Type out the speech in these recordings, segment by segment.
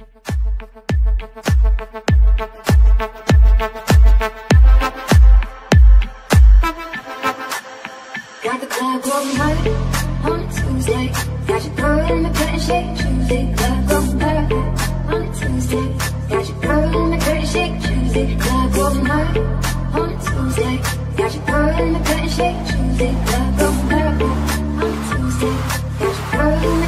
Got the club going hard on a Tuesday. Got your girl in the curtain shake Tuesday. Club going hard on a Tuesday. Got your girl in the curtain shake Tuesday. Club going hard on a Tuesday. Got your girl in the curtain shake Tuesday. Club going hard on a Tuesday. Got your girl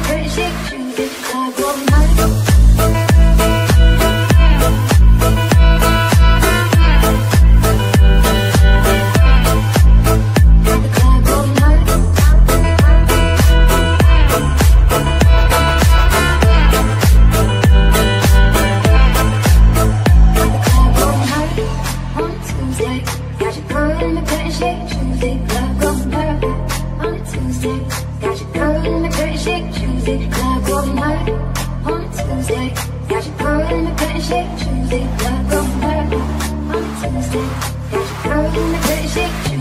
Got your girl in the curtain shake Tuesday. Club going hard on a Tuesday. Got your girl in the curtain shake Tuesday. Club going hard on a Tuesday. Got your girl in the curtain shake Tuesday. Club going hard on a Tuesday. Got your girl in the curtain shake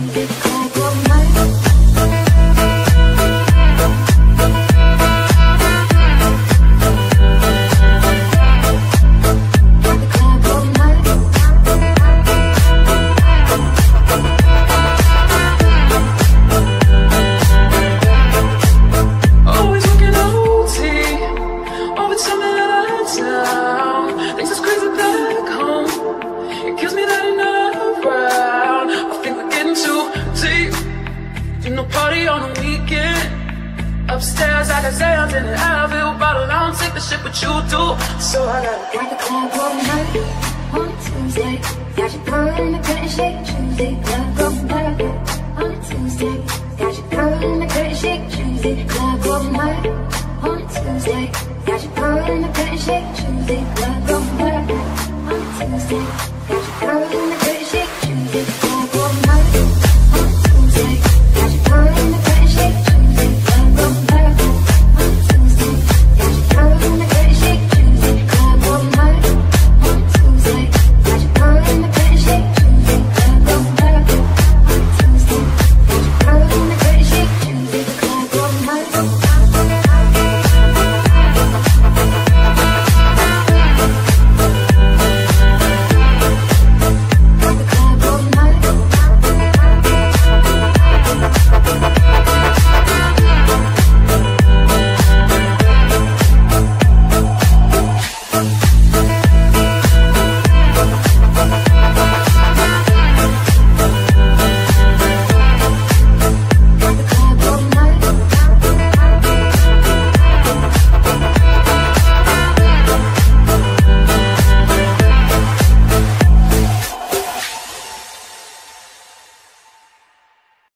You know, party on the weekend. Upstairs, I got Xans in an Advil bottle. I don't take the shit, but you do. So I Got the club going hard on Tuesday. Got your girl in the curtain shake Tuesday. Club going hard on Tuesday. Got your girl in the curtain shake Tuesday. Club going hard on Tuesday. Got your girl in the curtain shake Tuesday. Club going hard on a Tuesday.